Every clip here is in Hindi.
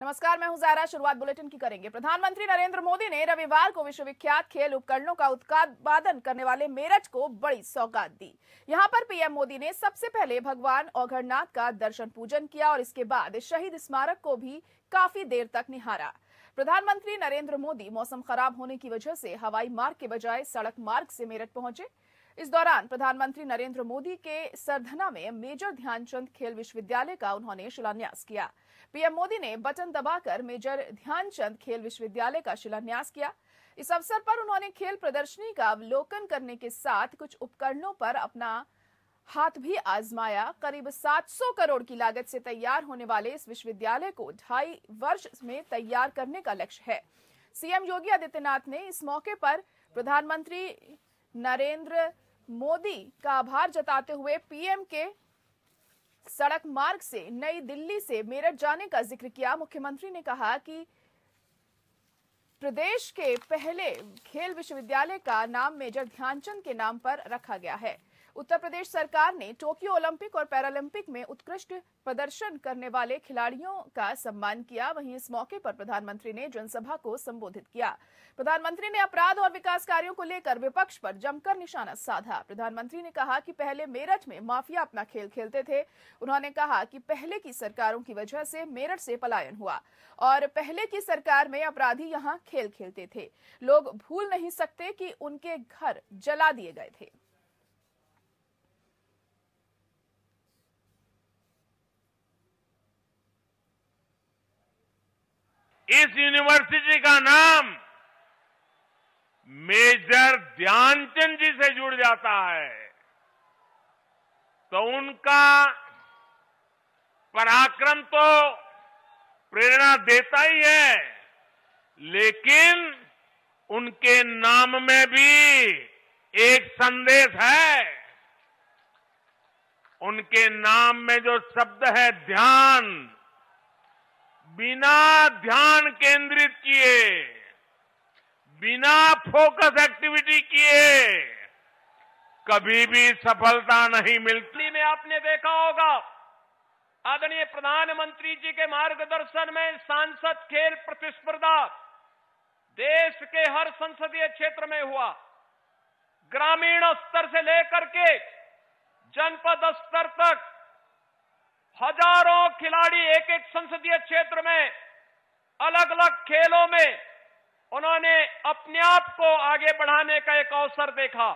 नमस्कार, मैं हूँ जारा शुरुआत बुलेटिन की करेंगे। प्रधानमंत्री नरेंद्र मोदी ने रविवार को विश्वविख्यात खेल उपकरणों का उत्पादन करने वाले मेरठ को बड़ी सौगात दी। यहाँ पर पीएम मोदी ने सबसे पहले भगवान औघरनाथ का दर्शन पूजन किया और इसके बाद शहीद स्मारक को भी काफ़ी देर तक निहारा। प्रधानमंत्री नरेंद्र मोदी मौसम खराब होने की वजह से हवाई मार्ग के बजाय सड़क मार्ग से मेरठ पहुँचे। इस दौरान प्रधानमंत्री नरेंद्र मोदी के सरधना में मेजर ध्यानचंद खेल विश्वविद्यालय का उन्होंने शिलान्यास किया। पीएम मोदी ने बटन दबाकर मेजर ध्यानचंद खेल विश्वविद्यालय का शिलान्यास किया। इस अवसर पर उन्होंने खेल प्रदर्शनी का अवलोकन करने के साथ कुछ उपकरणों पर अपना हाथ भी आजमाया। करीब 700 करोड़ की लागत से तैयार होने वाले इस विश्वविद्यालय को ढाई वर्ष में तैयार करने का लक्ष्य है। सीएम योगी आदित्यनाथ ने इस मौके पर प्रधानमंत्री नरेंद्र मोदी का आभार जताते हुए पीएम के सड़क मार्ग से नई दिल्ली से मेरठ जाने का ज़िक्र किया। मुख्यमंत्री ने कहा कि प्रदेश के पहले खेल विश्वविद्यालय का नाम मेजर ध्यानचंद के नाम पर रखा गया है। उत्तर प्रदेश सरकार ने टोक्यो ओलंपिक और पैरालंपिक में उत्कृष्ट प्रदर्शन करने वाले खिलाड़ियों का सम्मान किया। वहीं इस मौके पर प्रधानमंत्री ने जनसभा को संबोधित किया। प्रधानमंत्री ने अपराध और विकास कार्यों को लेकर विपक्ष पर जमकर निशाना साधा। प्रधानमंत्री ने कहा कि पहले मेरठ में माफिया अपना खेल खेलते थे। उन्होंने कहा कि पहले की सरकारों की वजह से मेरठ से पलायन हुआ और पहले की सरकार में अपराधी यहाँ खेल खेलते थे। लोग भूल नहीं सकते कि उनके घर जला दिए गए थे। इस यूनिवर्सिटी का नाम मेजर ध्यानचंद जी से जुड़ जाता है। तो उनका पराक्रम तो प्रेरणा देता ही है, लेकिन उनके नाम में भी एक संदेश है। उनके नाम में जो शब्द है ध्यान बिना ध्यान केंद्रित किए, बिना फोकस एक्टिविटी किए कभी भी सफलता नहीं मिलती। में आपने देखा होगा, आदरणीय प्रधानमंत्री जी के मार्गदर्शन में सांसद खेल प्रतिस्पर्धा देश के हर संसदीय क्षेत्र में हुआ। ग्रामीण स्तर से लेकर के जनपद स्तर तक हज़ारों खिलाड़ी एक एक संसदीय क्षेत्र में अलग अलग खेलों में उन्होंने अपने आप को आगे बढ़ाने का एक अवसर देखा।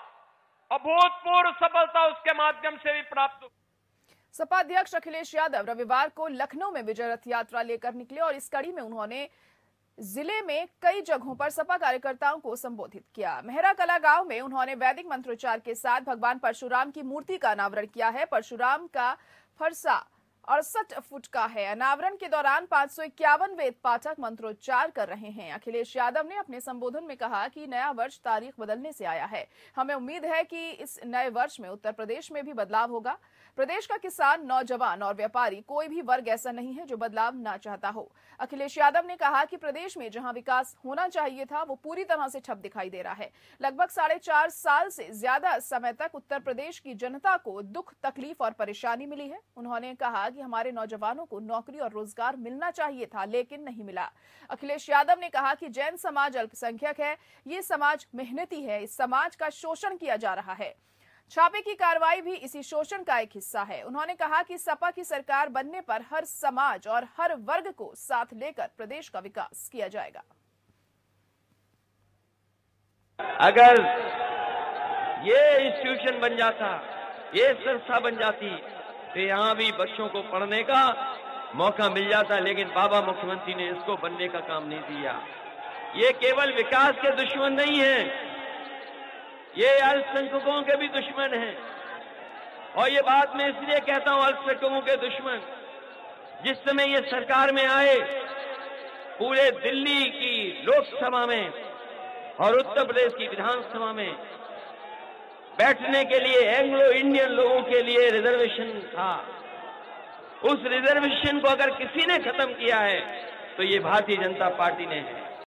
अभूतपूर्व सफलता उसके माध्यम से भी प्राप्त हुई। सपा अध्यक्ष अखिलेश यादव रविवार को लखनऊ में विजय रथ यात्रा लेकर निकले और इस कड़ी में उन्होंने ज़िले में कई जगहों पर सपा कार्यकर्ताओं को संबोधित किया। मेहरा कला गाँव में उन्होंने वैदिक मंत्रोच्चार के साथ भगवान परशुराम की मूर्ति का अनावरण किया है। परशुराम का फरसा अड़सठ फुट का है। अनावरण के दौरान पाँच सौ इक्यावन वेद पाठक मंत्रोच्चार कर रहे हैं। अखिलेश यादव ने अपने संबोधन में कहा कि नया वर्ष तारीख बदलने से आया है। हमें उम्मीद है कि इस नए वर्ष में उत्तर प्रदेश में भी बदलाव होगा। प्रदेश का किसान, नौजवान और व्यापारी कोई भी वर्ग ऐसा नहीं है जो बदलाव ना चाहता हो। अखिलेश यादव ने कहा कि प्रदेश में जहाँ विकास होना चाहिए था, वो पूरी तरह से ठप दिखाई दे रहा है। लगभग साढ़े चार साल से ज़्यादा समय तक उत्तर प्रदेश की जनता को दुख, तकलीफ़ और परेशानी मिली है। उन्होंने कहा कि हमारे नौजवानों को नौकरी और रोज़गार मिलना चाहिए था, लेकिन नहीं मिला। अखिलेश यादव ने कहा कि जैन समाज अल्पसंख्यक है, ये समाज मेहनती है, इस समाज का शोषण किया जा रहा है। छापे की कार्रवाई भी इसी शोषण का एक हिस्सा है। उन्होंने कहा कि सपा की सरकार बनने पर हर समाज और हर वर्ग को साथ लेकर प्रदेश का विकास किया जाएगा। अगर ये इंस्टीट्यूशन बन जाता, ये संस्था बन जाती तो यहाँ भी बच्चों को पढ़ने का मौका मिल जाता, लेकिन बाबा मुख्यमंत्री ने इसको बनने का काम नहीं दिया। ये केवल विकास के दुश्मन नहीं है, ये अल्पसंख्यकों के भी दुश्मन है। और ये बात मैं इसलिए कहता हूँ, अल्पसंख्यकों के दुश्मन, जिस समय ये सरकार में आए, पूरे दिल्ली की लोकसभा में और उत्तर प्रदेश की विधानसभा में बैठने के लिए एंग्लो इंडियन लोगों के लिए रिजर्वेशन था। उस रिजर्वेशन को अगर किसी ने खत्म किया है तो ये भारतीय जनता पार्टी ने है